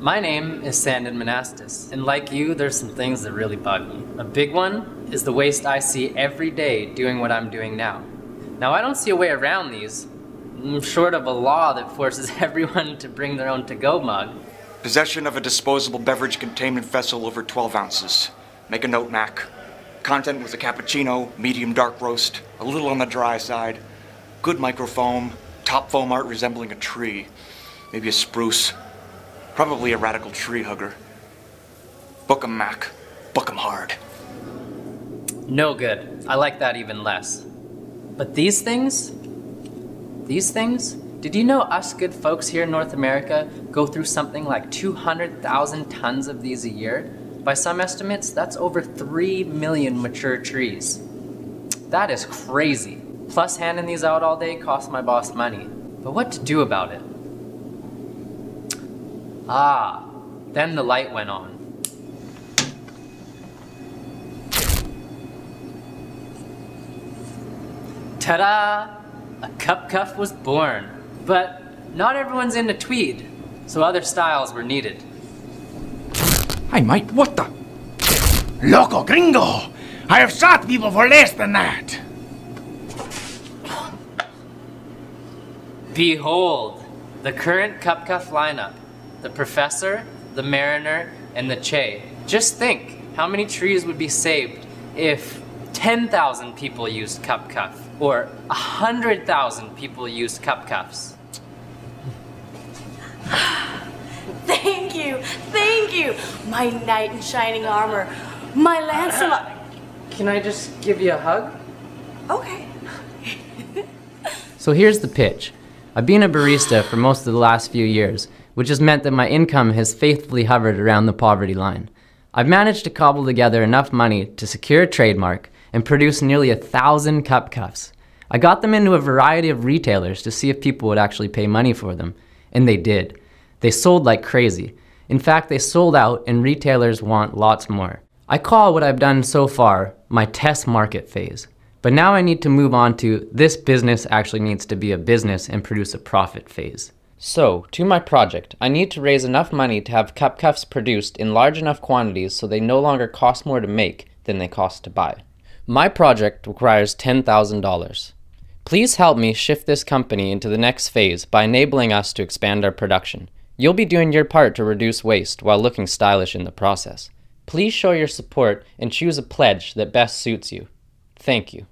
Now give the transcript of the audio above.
My name is Sandon Monastis, and like you, there's some things that really bug me. A big one is the waste I see every day doing what I'm doing now. Now, I don't see a way around these, mm, short of a law that forces everyone to bring their own to go mug. Possession of a disposable beverage containment vessel over 12 ounces. Make a note, Mac. Content was a cappuccino, medium dark roast, a little on the dry side, good microfoam, top foam art resembling a tree, maybe a spruce, probably a radical tree hugger. Book 'em, Mac. Book 'em hard. No good. I like that even less. But these things? These things? Did you know us good folks here in North America go through something like 200,000 tons of these a year? By some estimates, that's over 3 million mature trees. That is crazy. Plus, handing these out all day costs my boss money. But what to do about it? Ah, then the light went on. Ta da! A cup cuff was born. But not everyone's into tweed, so other styles were needed. Hey, mate, what the? Loco gringo! I have shot people for less than that! Behold, the current cup cuff lineup the Professor, the Mariner, and the Che. Just think how many trees would be saved if 10,000 people used cup cuff or 100,000 people used cup cuffs. Thank you, thank you, my knight in shining armor, my Lancelot. Can I just give you a hug? Okay. so here's the pitch. I've been a barista for most of the last few years, which has meant that my income has faithfully hovered around the poverty line. I've managed to cobble together enough money to secure a trademark and produce nearly a thousand cup cuffs. I got them into a variety of retailers to see if people would actually pay money for them, and they did. They sold like crazy. In fact, they sold out, and retailers want lots more. I call what I've done so far my test market phase. But now I need to move on to this business actually needs to be a business and produce a profit phase. So, to my project, I need to raise enough money to have cup cuffs produced in large enough quantities so they no longer cost more to make than they cost to buy. My project requires $10,000. Please help me shift this company into the next phase by enabling us to expand our production. You'll be doing your part to reduce waste while looking stylish in the process. Please show your support and choose a pledge that best suits you. Thank you.